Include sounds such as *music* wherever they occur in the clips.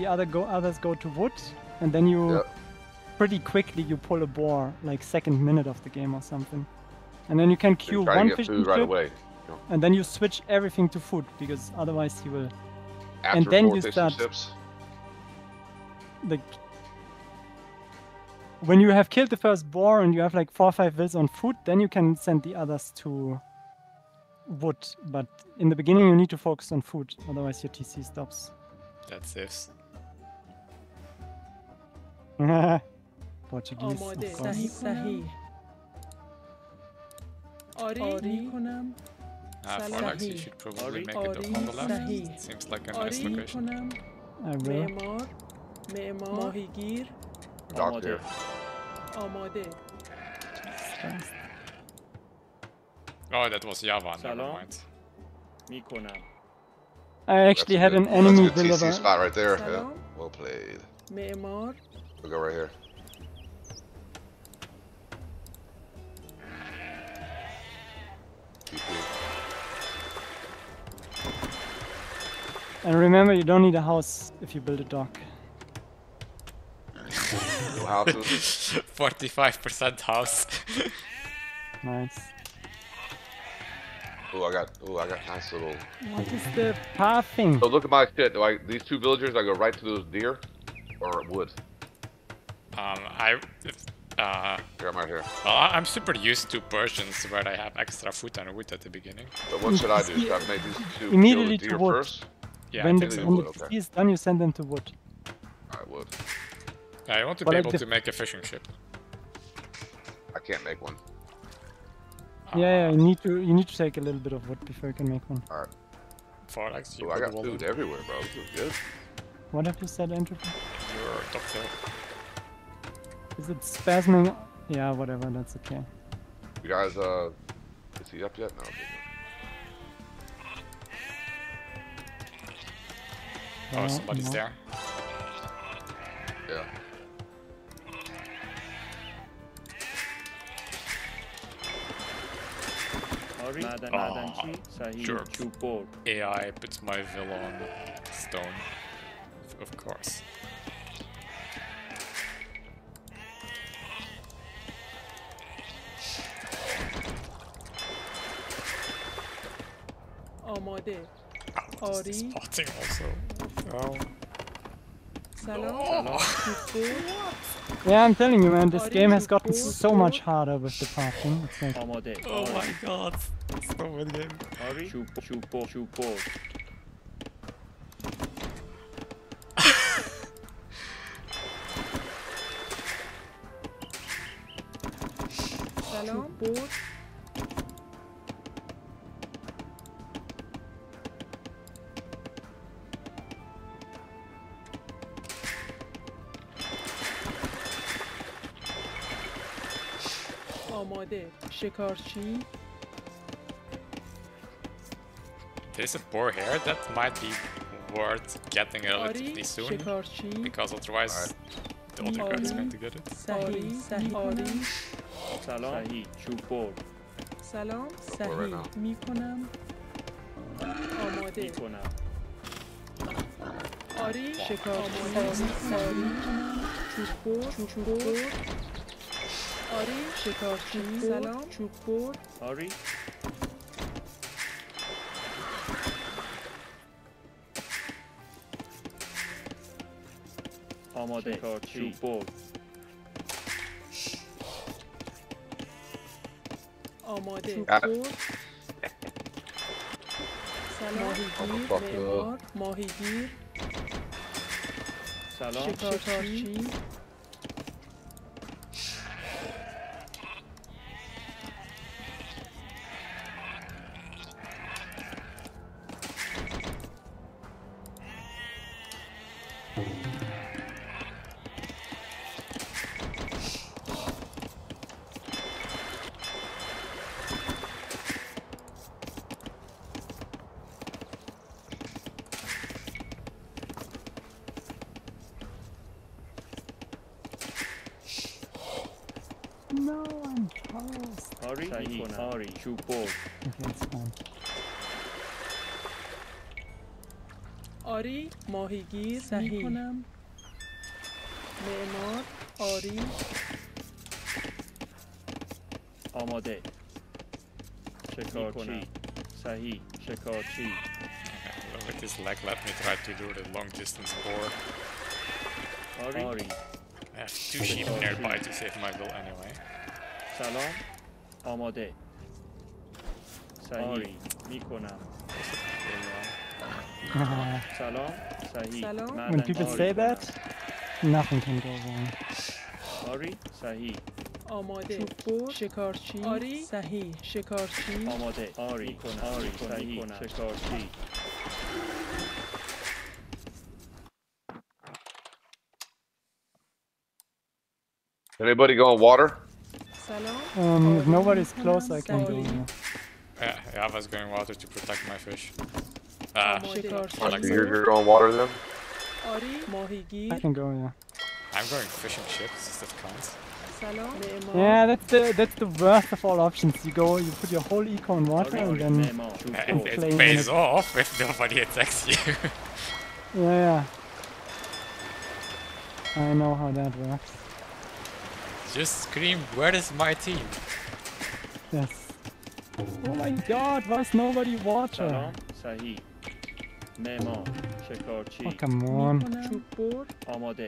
the other go others go to wood, and then you Yep. pretty quickly you pull a boar, like second minute of the game or something, and then you can And queue try to one get fishing food right ship, away. and then you switch everything to food because otherwise he will After then four you start- ships, like when you have killed the first boar and you have like four or five vills on food, then you can send the others to wood. But in the beginning, you need to focus on food, otherwise your TC stops. That's ifs. *laughs* Portuguese. آماده of course. صحیح صحیح آری میکنم Uh, Salah. Forlax, you Sahi. should probably Ari- make it Ari on the left. Sahi. Seems like a nice آری location. میکنم I will. معمار معمار ماهیگیر dock here. آماده Oh, that was Java. Never Salam. mind. میکنم I actually That's had a an good- enemy that's a good TC builder. spot right there. Salam. Yeah. Well played. معمار We'll go right here. And remember, you don't need a house if you build a dock. *laughs* No houses. *laughs* 45% house. *laughs* Nice. Oh, I got. Oh, I got nice little. What is the pathing? So look at my shit. Do I these two villagers? I go right to those deer, or wood? Um, I, if, uh, Here, I'm right here. well, I- I'm super used to Persians where I have extra food and wood at the beginning. But what should I do? Should I make these two Immediately kill to the deer wood. first? Yeah, when I the, think so. when the Wood, okay. Is done, you send them to wood. I would. Yeah, I want to But be like able to make a fishing ship. I can't make one. Yeah, yeah, you need to you need to take a little bit of wood before you can make one. Alright. 4lex, you Oh, I got food everywhere, bro. This is good. What have you said, Entropy? Your top hill. Is it spasming? Yeah, whatever, that's okay. You guys, uh, is he up yet? No. Oh, somebody's no. there. Yeah. Sorry? Oh, jerk. AI puts my villain stone. Of course. Café. Ori. Spotting also. Wow. No. yeah, I'm telling you, man, this game has gotten so much harder with the parking. It's like... Oh my god. So many games. آماده شکارچی There's a boar here that might be worth getting آری relatively soon. شکارچی Because otherwise the other guy is going to get it. صحیح صحیح آری سلام صحیح چوب بر سلام right صحیح now. می کنم آماده میکنم آری شکارچی آری چوب بر چوب بر آری شکارچی سلام. چوبور آری. آماده کارچی. چوبور آماده. چوبور بله. سلام. ماهیگیر. ماهیگیر. سلام. شکارچی آری صحیح آری چوب بر Okay, it's fine. آری ماهیگیر صحیح کنم معمار آری آماده شکارچی صحیح شکارچی Okay, with this leg, let me try to do the long distance boar. آری آری I have two sheep nearby to save my bill anyway. سلام آماده صحیح میکنم سلام صحیح سلام. معدن when people آری say کنم. that, nothing can go wrong. آری صحیح آماده چوببر شکارچی آری صحیح شکارچی آماده آری کنم آری صحیح شکارچی Anybody go on water? Um, if nobody's close, I can do. Yeah, yeah, I was going water to protect my fish. Ah, oh, like you're going water then? I can go, yeah. I'm going fishing ships, does that count? Yeah, that's the that's the worst of all options. You go, you put your whole eco in water, and then uh, it pays off *laughs* if nobody attacks you. yeah, yeah. I know how that works. Just scream, where is my team? Yes. Oh my God! Why is nobody water? سلام صحیح معمار شکارچی Oh come on. چوببر آماده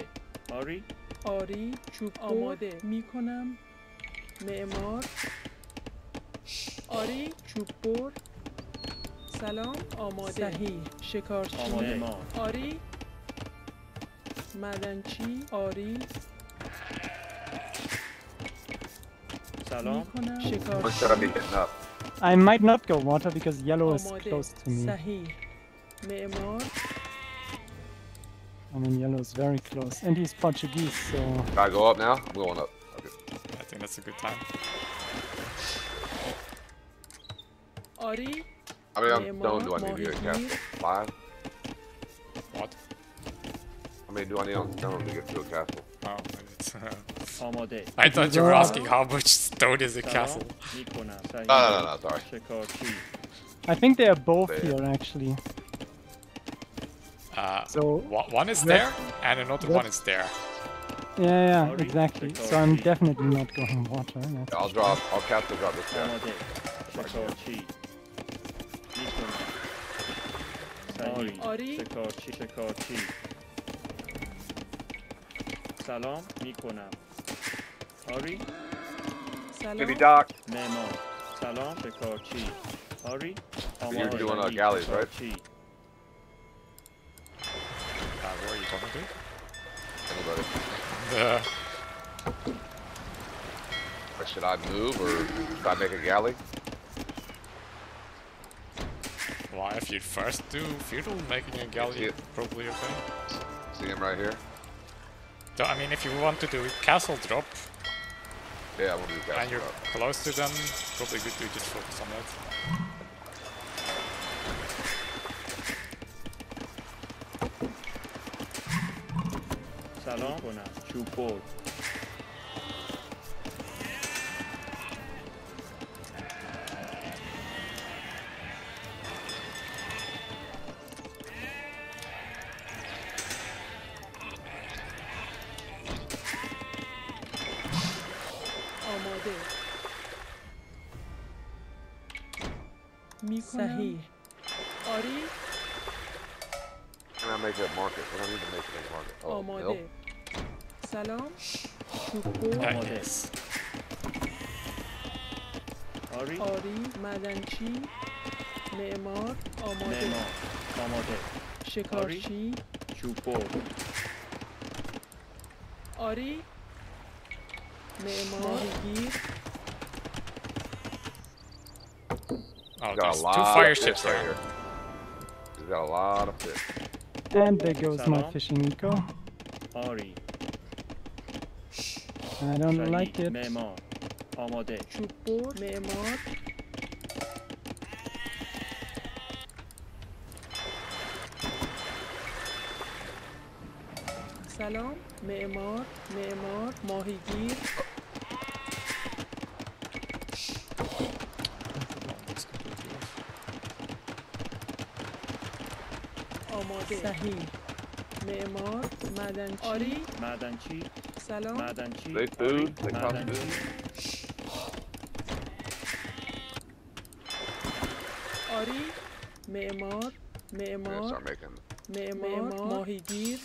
آری آری چوب آماده می کنم معمار آری چوب بر سلام آماده صحیح شکارچی آماده معمار آری معدنچی آری I might not go water because yellow is close to me. I mean, yellow is very close. And he's Portuguese, so... Can I go up now? I'm going up. Okay. I think that's a good time. Ori, I mean, I'm done. Do I need to get? Five? What? I mean, do I need to get to a castle? Oh, it's... *laughs* Uh... I thought you were go- asking how much stone is a سلام castle. میکنم صحیح No, no, no, no, sorry. شکارچی I think they are both There. here actually. Uh, So one one is That- there, and another that- one is there. yeah, yeah, Sorry, exactly. because So I'm the- definitely not going water. That's Yeah, I'll drop. I'll castle drop this guy. آماده شکارچی میکنم Hurry. Salon. Maybe Doc. Memo. Salon Picorchi. Hurry. You're doing our galleys, right? Uh, where are you coming to? Anybody. Yeah. Or should I move or should I make a galley? Why, if you first do feudal, making a galley is probably okay. See him right here? I mean, if you want to do castle drop, yeah, I want to do that. And you're that. close to them, probably good to just focus on that. Salon, two pole. آری آری معدنچی معمار آماده معمار آماده شکارچی چوب بر آری معمار ماهیگیر Oh, He's got a there's lot two fire of fish ships right here. here. He's got a lot of fish. And there goes my Salam. fishing eco. آری I don't صحیح. like it. معمار آماده. چوب بر معمار. سلام. معمار. معمار. ماهیگیر. آماده. صحیح. معمار. معدنچی. آری. معدنچی. سلام. معدنچی. معدنچی. معمار معمار. معمار. ماهیگیر.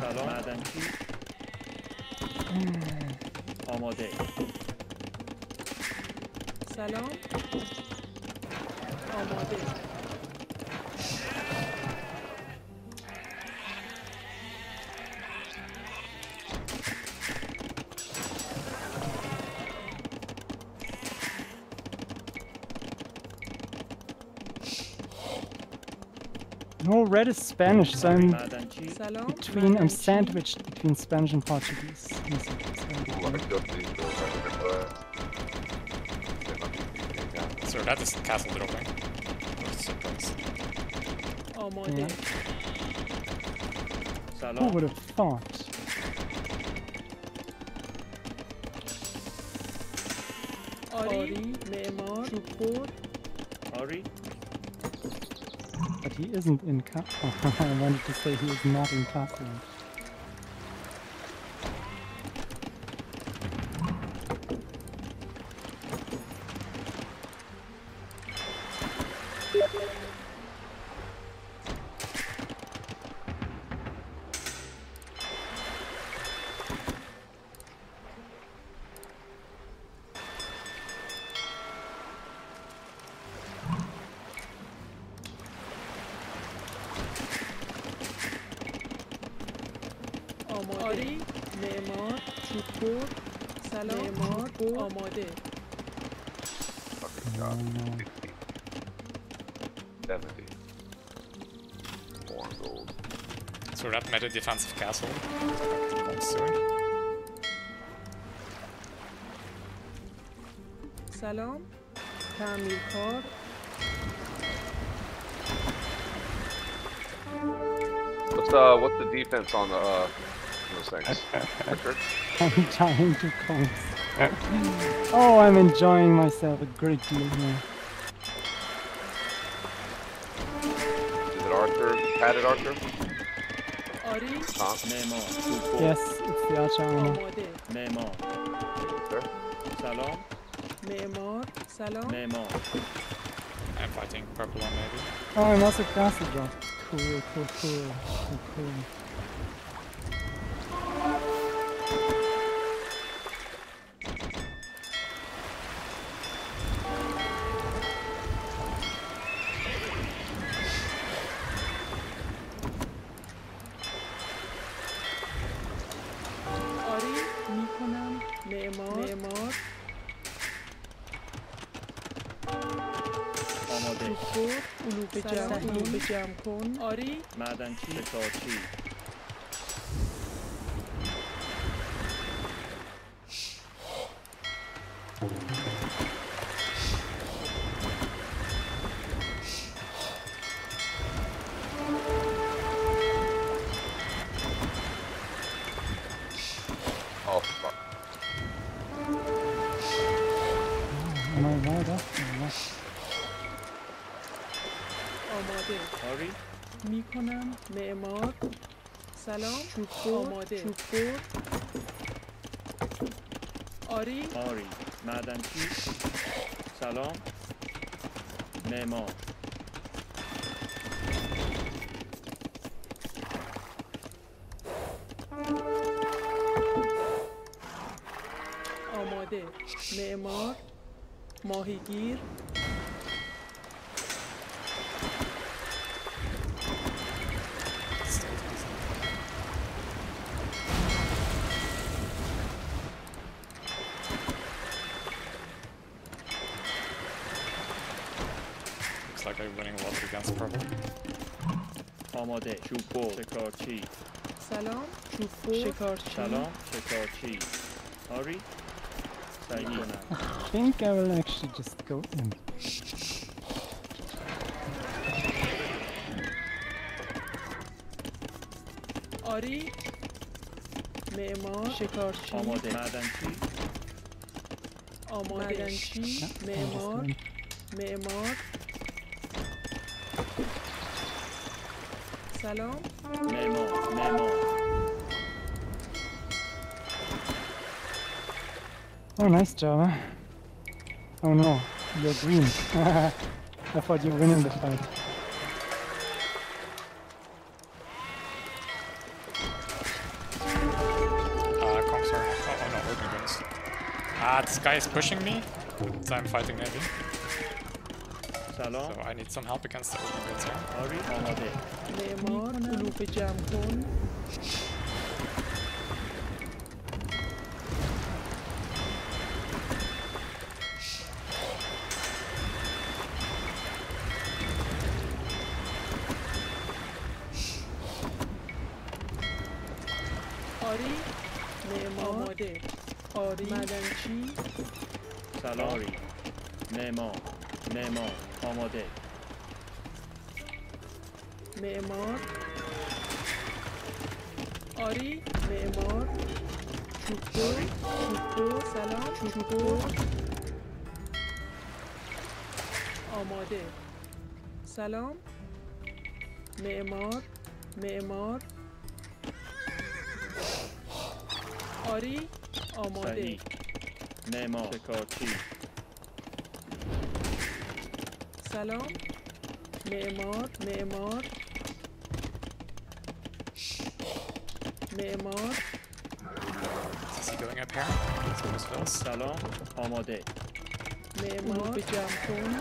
سلام. معدنچی. آماده. سلام. آماده. word Spanish, so I'm between. I'm sandwiched between Spanish and Portuguese. So that is the castle. Oh my yeah. god. Who would have thought? Ori, Ori. But he isn't in ca- *laughs* I wanted to say he is not in castle. معمار آماده Fucking God. 70. More gold. So that made a defensive castle. Comes soon. سلام تعمیرکار What's uh what's the defense on the uh those things? *laughs* Richard? I'm dying to coins. oh, I'm enjoying myself a great deal here. Is it Arthur? Padded Archer? Yes, it's the Archer armor. Memor. Salon? Memor. Salon? I'm fighting purple one maybe. Oh, I'm also castle drop. Cool, cool, cool. cool. کن آری معدنچی شکارچی Oh fuck. Am I right up or what? آماده می‌کنم. معمار. سلام. چوببر آماده. چوببر آری. آری. معدنچی سلام. معمار. آماده. معمار. ماهیگیر. against purple. آماده چوببر شکارچی سلام چوببر شکارچی سلام شکارچی آری سعی کنم I think I will actually just go in. آری معمار شکارچی آماده معدنچی آماده معدنچی Yeah, I'm just معمار going. معمار salon. Oh, nice job, huh? Oh no, you're green. *laughs* I thought you were winning the fight. Ah, uh, Kongsar. Oh, oh no, Urban wins. Ah, this guy is pushing me, so I'm fighting heavy. So I need some help against the Organ guns. معمار علوف جمع کن آری معمار آماده. آری. معدنچی سلام. آری. معمار معمار آماده. معمار. آری معمار. چوبدو چوبدو سلام. چوبدو آماده. سلام. معمار. معمار. آری آماده. معمار. شکارچی. سلام. معمار معمار. Fills. سلام. آماده. معمار به جمع کن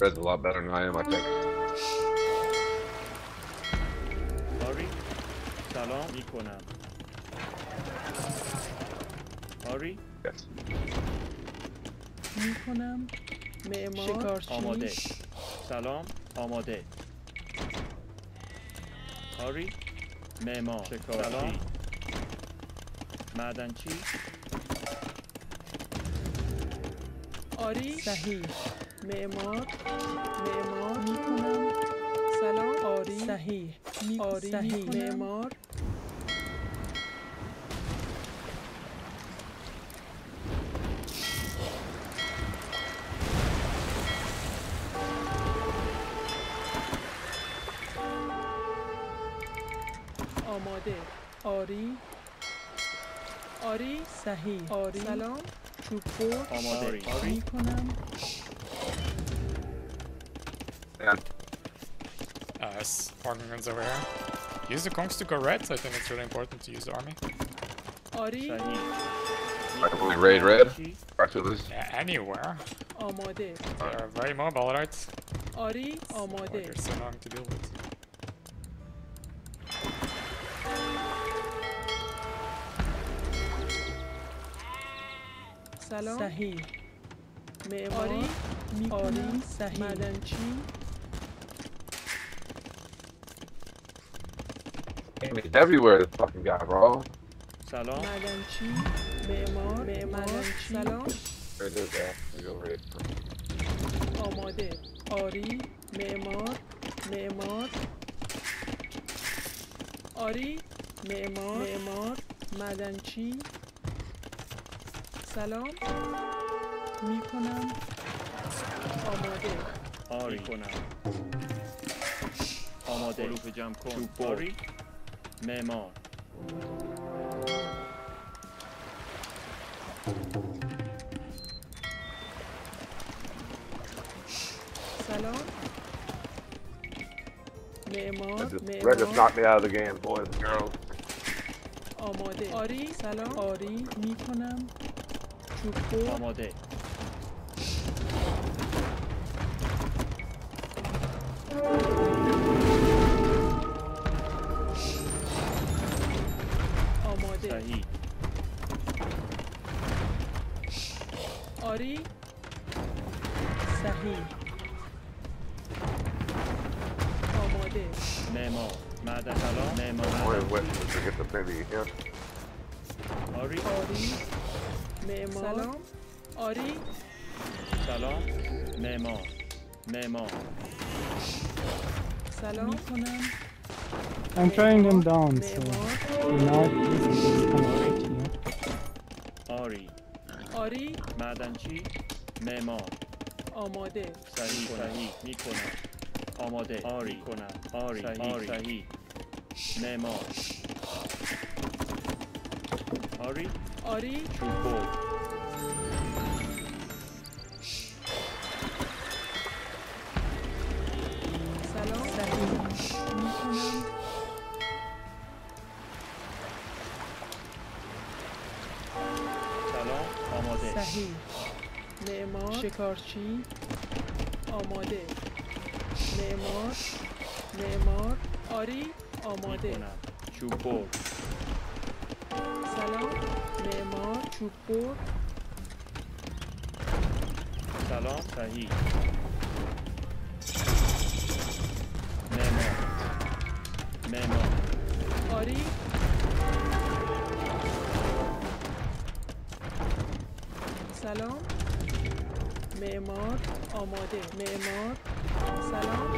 Red's a lot better than I am, I think. آری. سلام. می‌کنم. آری. Yes. می کنم معمار. شکارچی. آماده. سلام. آماده. آری. معمار شکارچی معدنچی آری. صحیح. معمار معمار می کنم سلام. آری. صحیح. آری. صحیح. معمار آری صحیح آری سلام چوب برد آماده آری می کنم And Uh, his army runs over here. Use the Kongs to go red. I think it's really important to use the army. آری صحیح I can only raid red. چی؟ After this. Yeah, anywhere. آماده They're very mobile, right? آری Why آماده they're so annoying to deal with. سلام صحیح معماری می آری صحیح معدنچی He's everywhere, this fucking guy, bro. سلام معدنچی معمار معمار سلام Right there, guy. We go raid. آماده آری معمار معمار آری معمار معمار معدنچی سلام می کنم آماده آری کنم آماده علوف جمع کن چوب آری معمار سلام معمار Red just, Red just معمار knocked me out of the game, boys and girls. آماده آری سلام آری می کنم 죽고 어머대 어머대 사히 어리 사히 어머대 네모 마다사로 네모 뭐야 마다 왜? 이렇게 또 뱀이 어리 어리 معمار. سلام. آری. سلام. معمار. معمار. سلام. کنم I'm trying them down, so now right here. آری. آری. معدنچی معمار. آماده. صحیح صحیح. می‌کنم. آماده. آری. کنم آری. صحیح صحیح. معمار. آری آری چوب بر سلام می‌کنم سلام آماده صحیح معمار شکارچی آماده معمار معمار آری آماده می‌کنم چوب معمار چوب بر سلام صحیح. معمار معمار آری. سلام. معمار آماده. معمار سلام.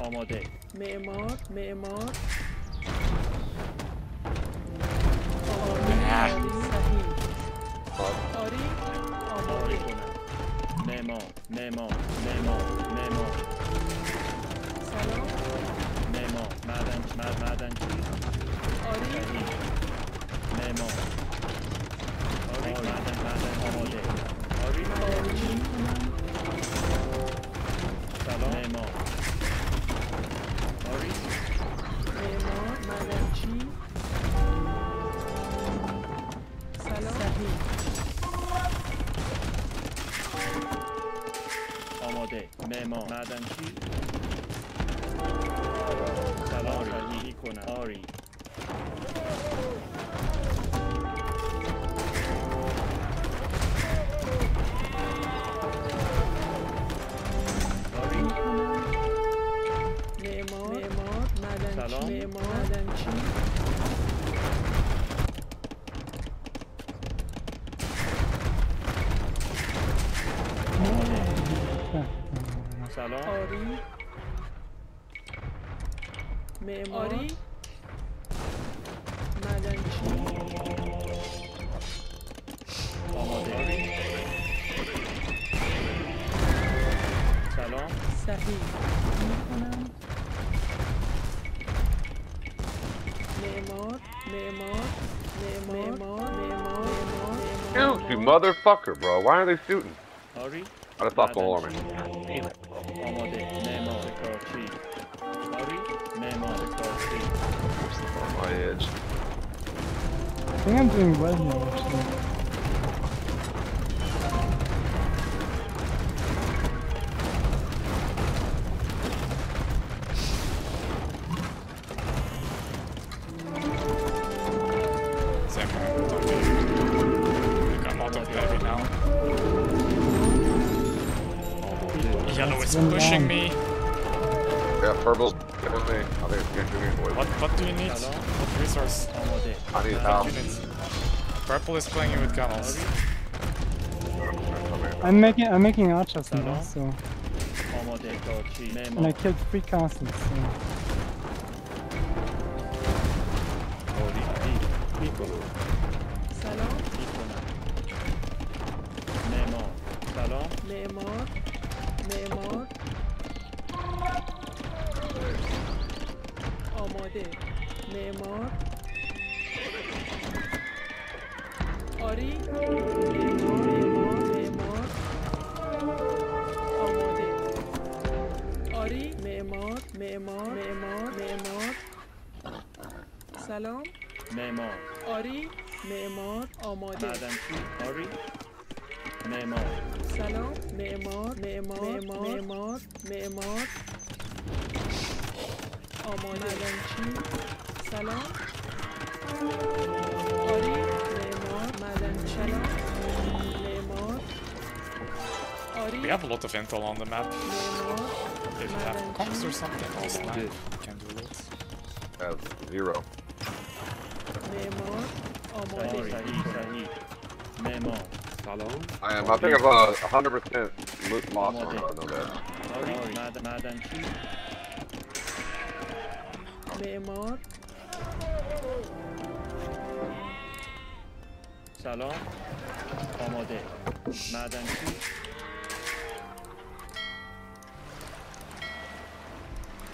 آماده. معمار معمار Nemo, Nemo, Nemo, Nemo. Nemo, madam, madam, madam. معمار معدنچی سلام کنم. آری. آری معمار آری معدنچی آماده سلام صحیح میکنم معمار معمار معمار معمار معمار Shoot, you motherfucker, bro. Why are they shooting? آری I just lost my alarm. معدنچی. آماده I think I'm doing Apple is playing with camels. I'm making I'm making archers now, so and I killed three castles. So. Salon. Salon. Nemo. آری معمار معمار معمار آری معمار معمار معمار معمار سلام. معمار آری معمار آماده. معدنچی آری معمار سلام. معمار معمار معمار معمار آماده. معدنچی سلام. lot of intel on the map. معمار If you have comps or something, I'll snipe. Good. Can do it. Has zero. معمار صحیح آماده صحیح صحیح معمار سلام I am. I think I'm a 100% loot loss on it. I know that. آری معد- معدنچی معمار سلام آماده معدنچی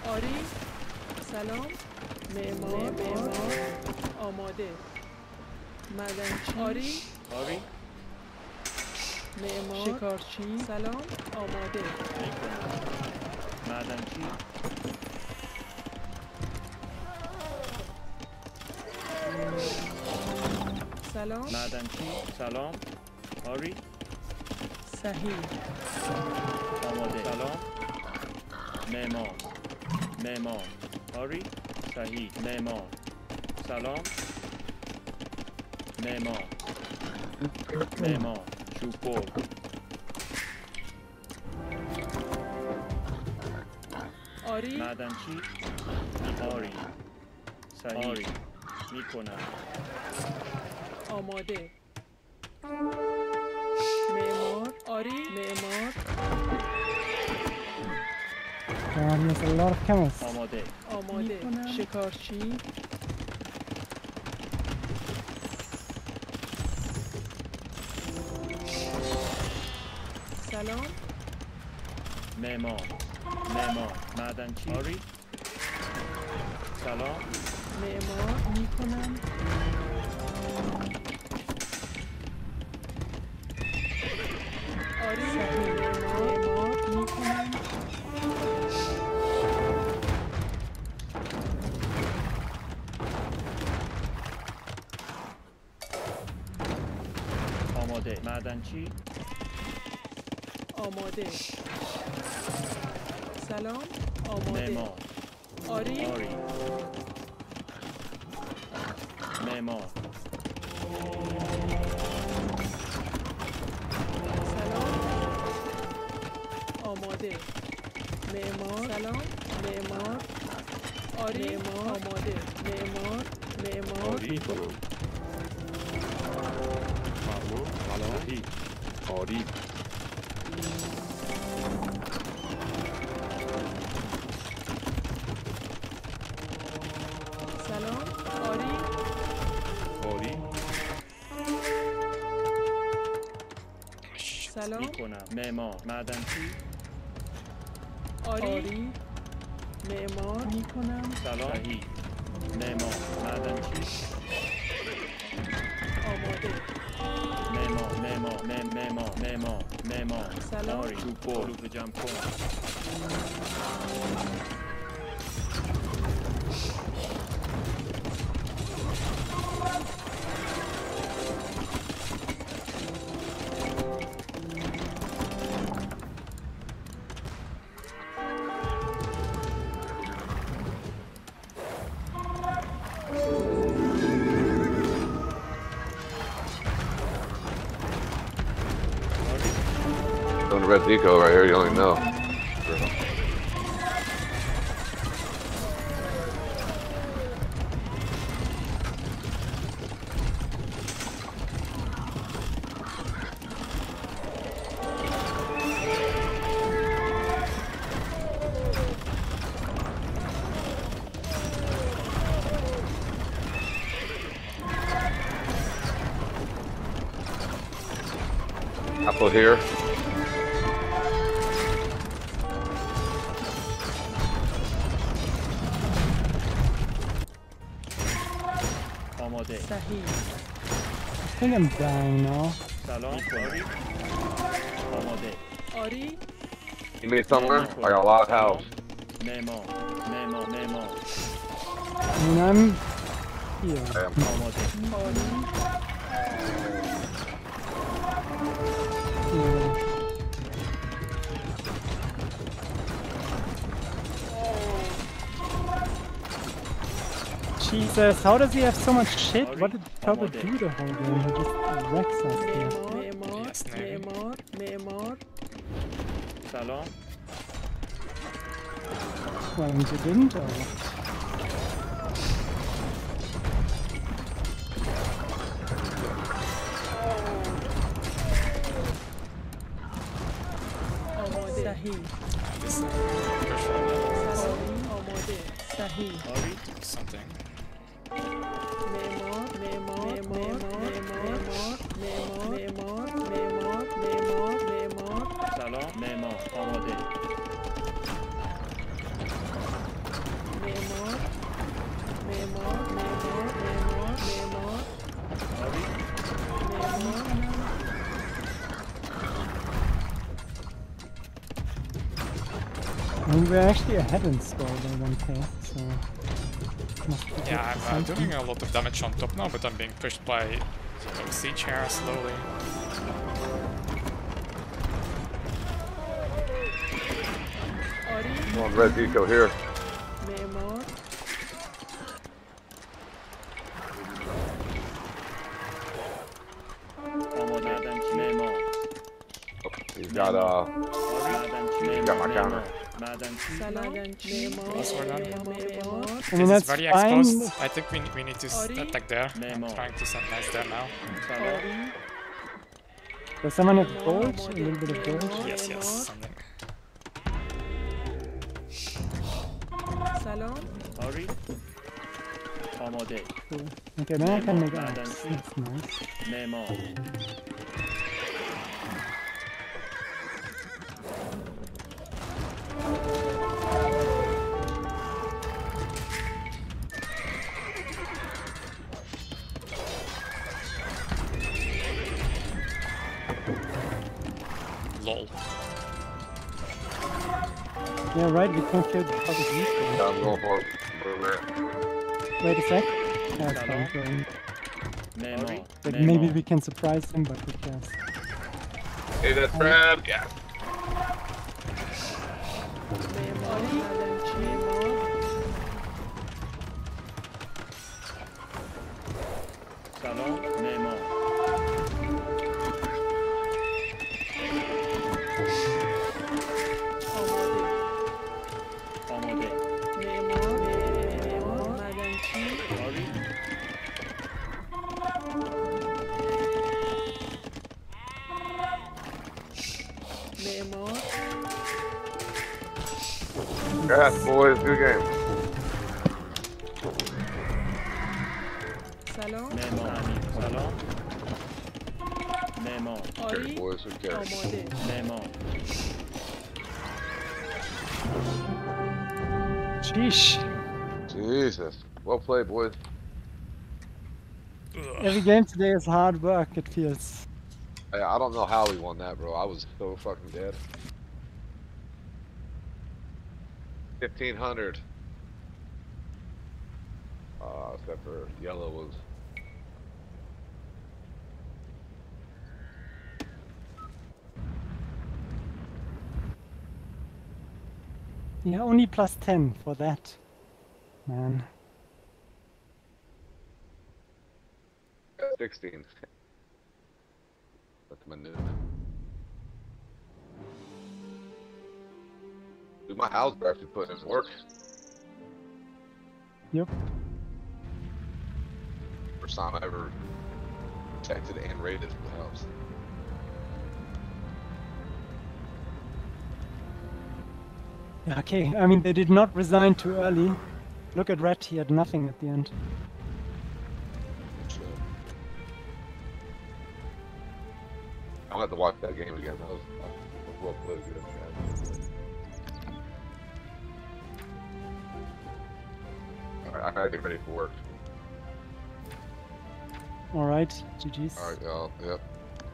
آری. سلام. معمار معمار آماده. معدنچی آری. آری. معمار شکارچی. سلام. آماده. معدنچی سلام. معدنچی سلام. آری. صحیح. آماده. سلام. معمار معمار آری صحیح معمار سلام معمار معمار چوبور آری معدنچی آری صحیح آری می‌کنم آماده معمار آری معمار کم است. آماده. آماده. شکارچی. سلام. معمار معمار معدنچی سلام. معمار می‌کنم. Ori. Ori. سلام. می‌کنم. معمار. معدنچی آری. معمار. می‌کنم. سلام. صحیح معمار. معدنچی آماده. معمار. معمار. مع- معمار. معمار. معمار. سلام. آری. علوف جمع کن. here. I think I'm dying now. You made somewhere? A I'm here. I am. Uh, how does he have so much shit? What did Turbo do the whole game? He just wrecks us here. Neymar, Neymar, Well, and you didn't or Something. we're actually ahead in score by 1k, so... Yeah, I'm uh, doing a lot of damage on top now, but I'm being pushed by you know, slowly. Come on, Red Eco here. Oh, he's got, uh, he's got my counter. I mean, that's fine. I think we, we need to attack there. I'm trying to send knights there now. Ori. Does someone have gold? A little bit of gold? Yes, yes, something. Salon. Ori. Okay, now I can make a That's nice. Lol. Yeah, right, we can't show the fucking heat. I'm going for it. Wait a sec. Yeah, no, no. Going. Like, Nemo. Maybe we can surprise him, but who cares? Hey, that crab! Yeah. Samo, nemo. boys. Good game. Salon. Salon. Nemo. Okay, boys, who cares? Nemo. Sheesh. Jesus. Well played, boys. Every game today is hard work, it feels. Hey, I don't know how we won that, bro. I was so fucking dead. 1500. Uh, except for yellow was. Yeah, only plus 10 for that. Man. 16. That's my new. Dude, my house actually put in work. Yep. First time I ever protected and raided the house. Okay, I mean, they did not resign too early. Look at Red, he had nothing at the end. I'll have to watch that game again. That was uh, well played. Good. I gotta get ready for work. Alright, GG's. Alright, y'all. Yep.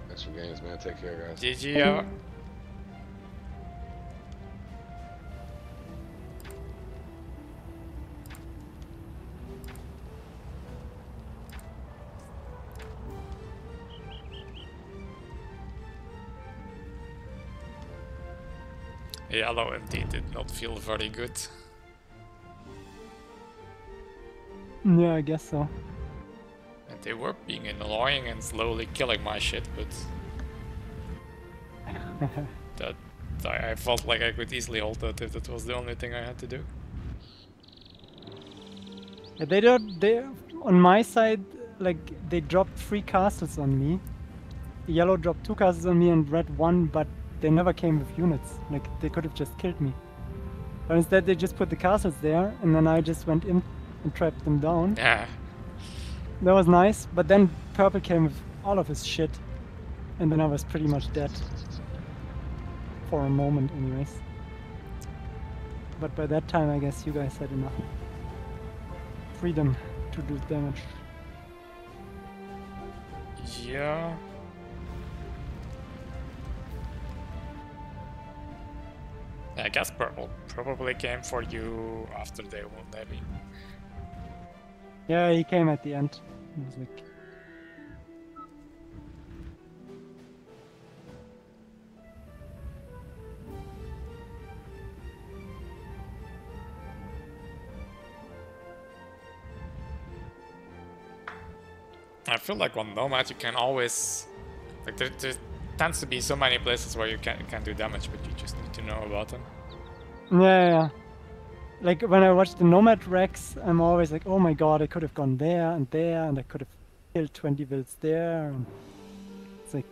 Thanks for games, man. Take care, guys. GG, uh, Yellow indeed did not feel very good. Yeah, I guess so. And they were being annoying and slowly killing my shit, but *laughs* that I, I felt like I could easily hold that if that was the only thing I had to do. Yeah, they don't. They on my side, like they dropped three castles on me. Yellow dropped two castles on me and red one, but they never came with units. Like they could have just killed me. But instead, they just put the castles there, and then I just went in and trapped them down. Yeah, That was nice. But then purple came with all of his shit, and then I was pretty much dead. For a moment, anyways. But by that time, I guess you guys had enough freedom to do damage. Yeah. I guess purple probably came for you after they won Navy. Yeah, he came at the end. He was like, I feel like on Nomad you can always like there, there tends to be so many places where you can can do damage, but you just need to know about them. yeah, yeah, yeah. Like when I watch the Nomad recs, I'm always like, oh my god, I could have gone there and there, and I could have killed 20 vills there. And it's like.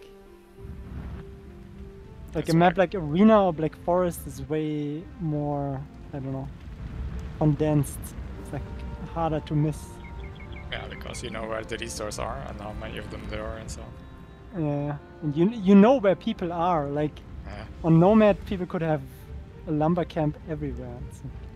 Like That's a map like Arena or Black Forest is way more, I don't know, condensed. It's like harder to miss. Yeah, because you know where the resources are and how many of them there are and so on. Yeah, and you you know where people are. Like Yeah. on Nomad, people could have a lumber camp everywhere. Like-